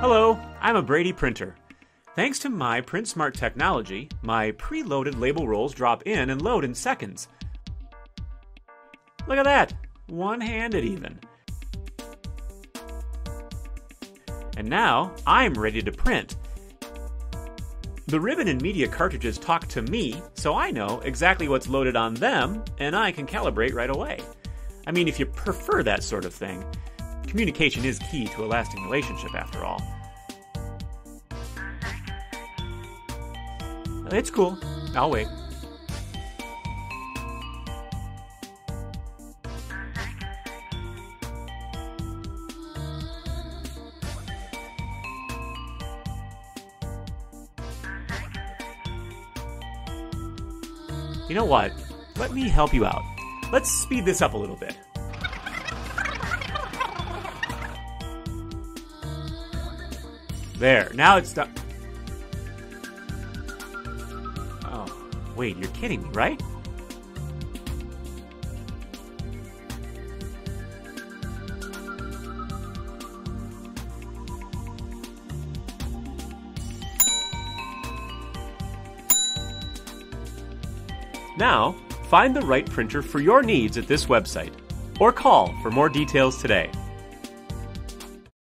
Hello, I'm a Brady printer. Thanks to my PrintSmart technology, my preloaded label rolls drop in and load in seconds. Look at that! One handed even. And now I'm ready to print. The ribbon and media cartridges talk to me, so I know exactly what's loaded on them, and I can calibrate right away. I mean, if you prefer that sort of thing, communication is key to a lasting relationship after all. It's cool. I'll wait. You know what? Let me help you out. Let's speed this up a little bit. There, now it's done. Oh, wait, you're kidding me, right? Now, find the right printer for your needs at this website or call for more details today.